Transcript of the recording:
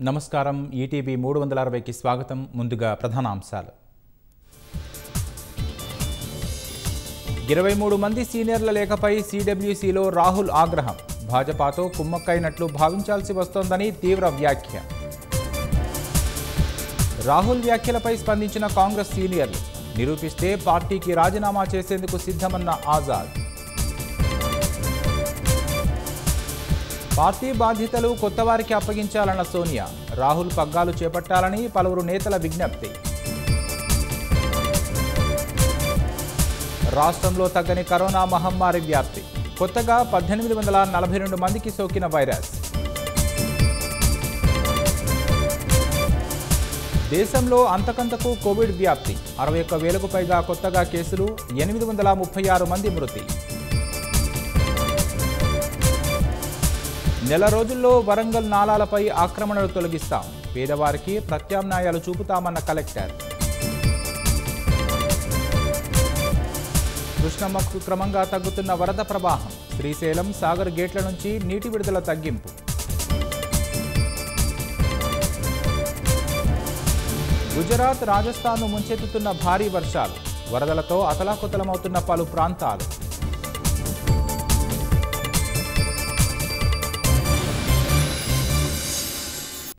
నమస్కారం. ఈటీవీ మూడు వందల అరవైకి స్వాగతం. ముందుగా ప్రధానాంశాలు. ఇరవై మూడు మంది సీనియర్ల లేఖపై సిడబ్ల్యూసీలో రాహుల్ ఆగ్రహం. భాజపాతో కుమ్మక్కైనట్లు భావించాల్సి వస్తోందని తీవ్ర వ్యాఖ్య. రాహుల్ వ్యాఖ్యలపై స్పందించిన కాంగ్రెస్ సీనియర్లు నిరూపిస్తే పార్టీకి రాజీనామా చేసేందుకు సిద్ధమన్న ఆజాద్. పార్టీ బాధ్యతలు కొత్తవారికి అప్పగించాలన్న సోనియా. రాహుల్ పగ్గాలు చేపట్టాలని పలువురు నేతల విజ్ఞప్తి. రాష్ట్రంలో తగ్గని కరోనా మహమ్మారి వ్యాప్తి. కొత్తగా పద్దెనిమిది వందల నలభై రెండు మందికి సోకిన వైరస్. దేశంలో అంతకంతకు కోవిడ్ వ్యాప్తి. అరవై ఒక్క వేలకు పైగా కొత్తగా కేసులు ఎనిమిది వందల ముప్పై ఆరు మంది మృతి. నెల రోజుల్లో వరంగల్ నాలాలపై ఆక్రమణలు తొలగిస్తాం. పేదవారికి ప్రత్యామ్నాయాలు చూపుతామన్న కలెక్టర్. కృష్ణమ్మకు క్రమంగా తగ్గుతున్న వరద ప్రవాహం. శ్రీశైలం సాగర్ గేట్ల నుంచి నీటి విడుదల తగ్గింపు. గుజరాత్ రాజస్థాన్ను ముంచెత్తుతున్న భారీ వర్షాలు. వరదలతో అతలాకుతలమవుతున్న పలు ప్రాంతాలు.